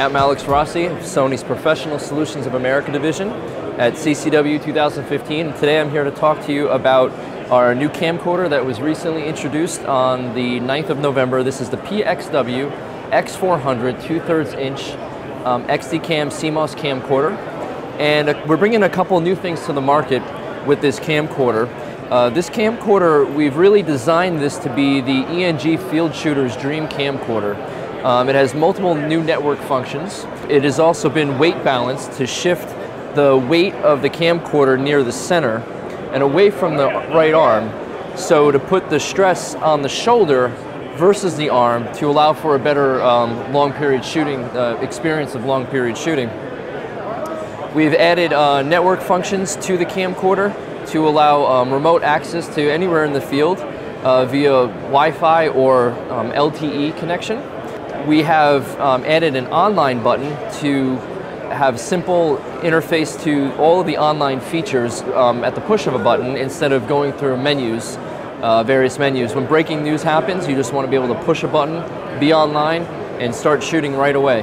I'm Alex Rossi Sony's Professional Solutions of America division at CCW 2015. And today I'm here to talk to you about our new camcorder that was recently introduced on the 9th of November. This is the PXW X400 2-thirds inch um, XDCAM CMOS camcorder. And uh, we're bringing a couple new things to the market with this camcorder. Uh, this camcorder, we've really designed this to be the ENG field shooter's dream camcorder. Um, it has multiple new network functions. It has also been weight balanced to shift the weight of the camcorder near the center and away from the right arm. So to put the stress on the shoulder versus the arm to allow for a better um, long period shooting uh, experience of long period shooting. We've added uh, network functions to the camcorder to allow um, remote access to anywhere in the field uh, via Wi-Fi or um, LTE connection we have um, added an online button to have simple interface to all of the online features um, at the push of a button instead of going through menus, uh, various menus. When breaking news happens, you just want to be able to push a button, be online, and start shooting right away.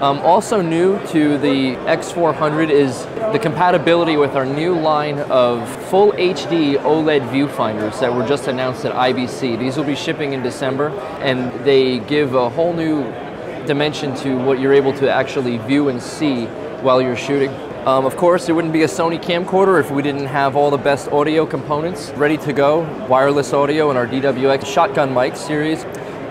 Um, also new to the X400 is the compatibility with our new line of full HD OLED viewfinders that were just announced at IBC. These will be shipping in December and they give a whole new dimension to what you're able to actually view and see while you're shooting. Um, of course, it wouldn't be a Sony camcorder if we didn't have all the best audio components ready to go, wireless audio in our DWX shotgun mic series.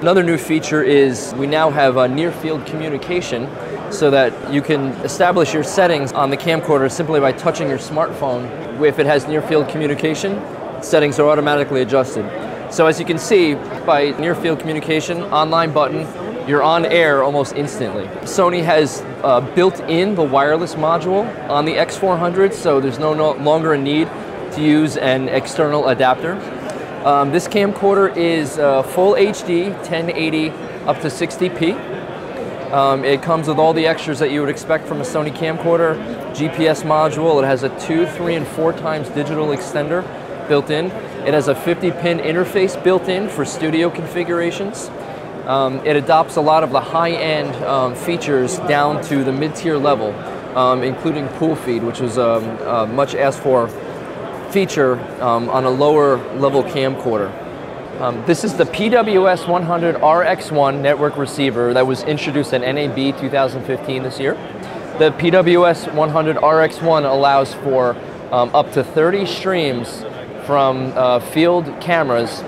Another new feature is we now have a near field communication so that you can establish your settings on the camcorder simply by touching your smartphone. If it has near field communication, settings are automatically adjusted. So as you can see, by near field communication, online button, you're on air almost instantly. Sony has uh, built in the wireless module on the X400, so there's no, no longer a need to use an external adapter. Um, this camcorder is uh, full HD, 1080 up to 60p. Um, it comes with all the extras that you would expect from a Sony camcorder. GPS module, it has a two, three, and four times digital extender built in. It has a 50 pin interface built in for studio configurations. Um, it adopts a lot of the high-end um, features down to the mid-tier level, um, including pool feed, which was um, uh, much asked for feature um, on a lower level camcorder. Um, this is the PWS 100 RX1 network receiver that was introduced at NAB 2015 this year. The PWS 100 RX1 allows for um, up to 30 streams from uh, field cameras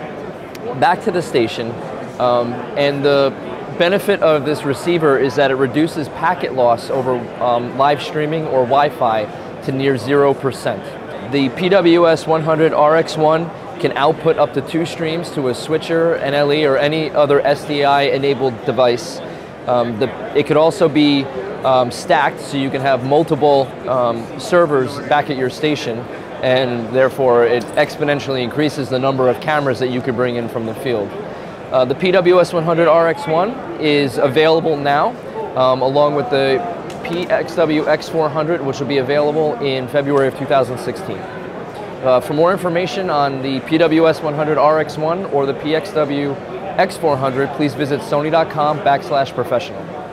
back to the station. Um, and the benefit of this receiver is that it reduces packet loss over um, live streaming or Wi-Fi to near 0%. The PWS 100 RX1 can output up to two streams to a switcher, NLE, or any other SDI enabled device. Um, the, it could also be um, stacked so you can have multiple um, servers back at your station and therefore it exponentially increases the number of cameras that you could bring in from the field. Uh, the PWS 100 RX1 is available now um, along with the PXW X400, which will be available in February of 2016. Uh, for more information on the PWS 100 RX1 or the PXW X400, please visit sony.com backslash professional.